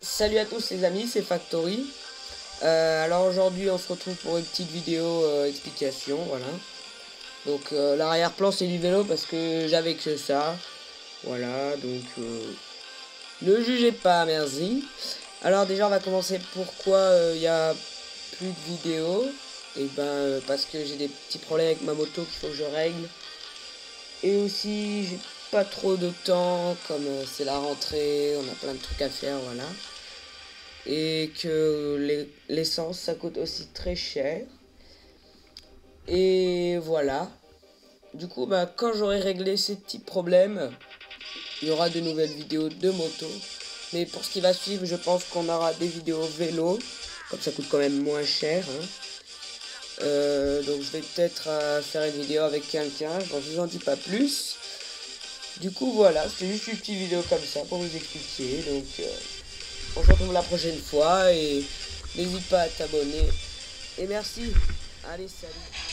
salut à tous les amis, c'est Factory. Euh, alors aujourd'hui, on se retrouve pour une petite vidéo euh, explication, voilà. Donc euh, l'arrière-plan c'est du vélo parce que j'avais que ça. Voilà, donc ne jugez pas, merci. Alors déjà, on va commencer pourquoi il y a plus de vidéos? Et ben parce que j'ai des petits problèmes avec ma moto qu'il faut que je règle. Et aussi, j'ai pas trop de temps, comme euh, c'est la rentrée, on a plein de trucs à faire, voilà. Et que l'essence, ça coûte aussi très cher. Et voilà. Du coup, bah, quand j'aurai réglé ces petits problèmes, il y aura de nouvelles vidéos de moto. Mais pour ce qui va suivre, je pense qu'on aura des vidéos vélo. Comme ça coûte quand même moins cher. Hein. Euh, donc je vais peut-être euh, faire une vidéo avec quelqu'un. Je vous en dis pas plus. Du coup, voilà, c'était juste une petite vidéo comme ça pour vous expliquer. Donc, euh, on se retrouve la prochaine fois et n'hésite pas à t'abonner. Et merci. Allez, salut.